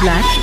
slash